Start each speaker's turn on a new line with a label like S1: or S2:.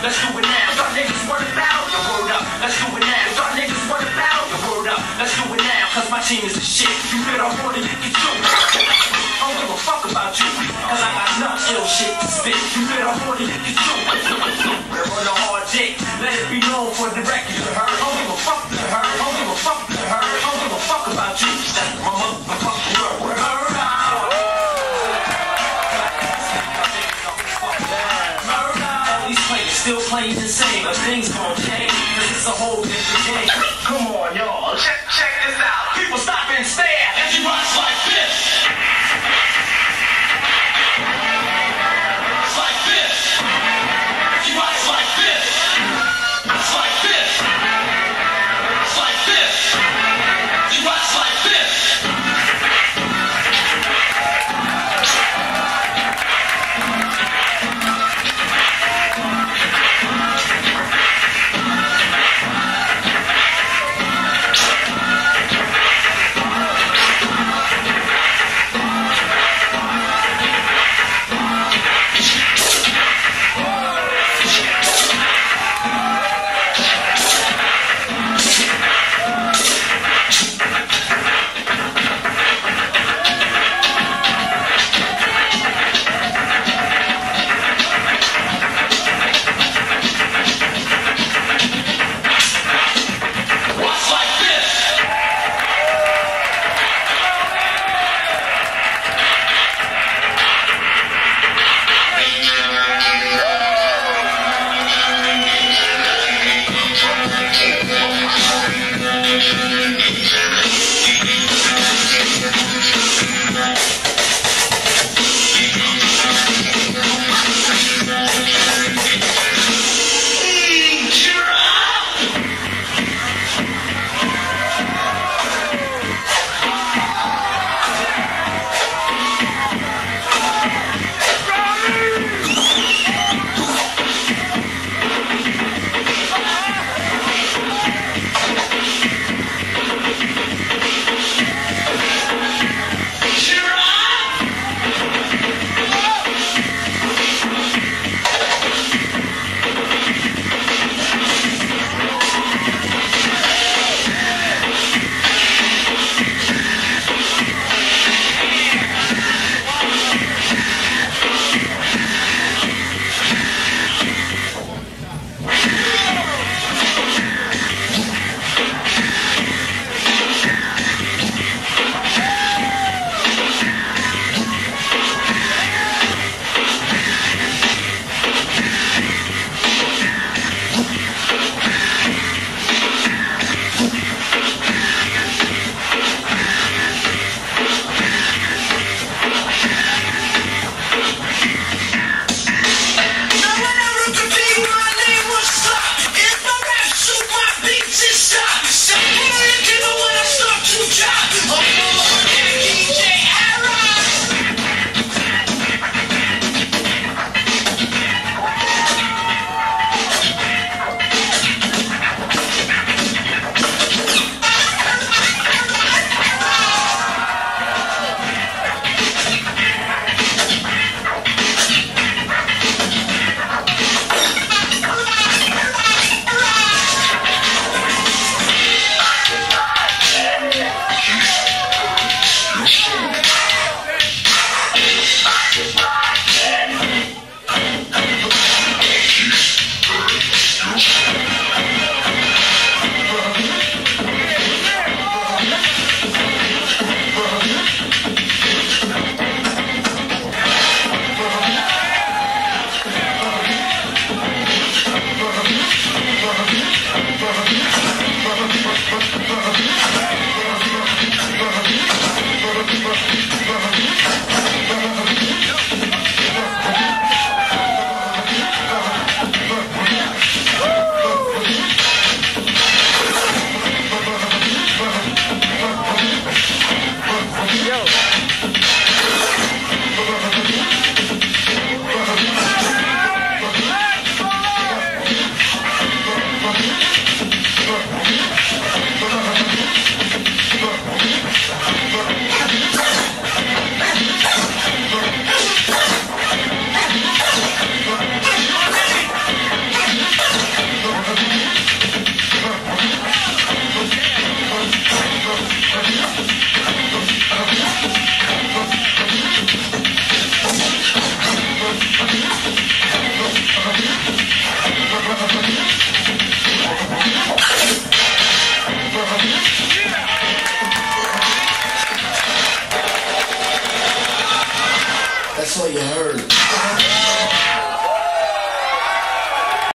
S1: Let's do it now. Y'all niggas want to battle? Your word up. Let's do it now. Y'all niggas want to battle? Your word up. Let's do it now. Cause my team is the shit. You better want it, get you. I don't give a fuck about you. Cause I got enough ill shit to spit. You better want it, get you. We're on the hard dick. Let it be known for the record. Still playing the same, but things gon' change. Cause it's a whole different game. Come on, y'all. Check, check this out. People stop and stare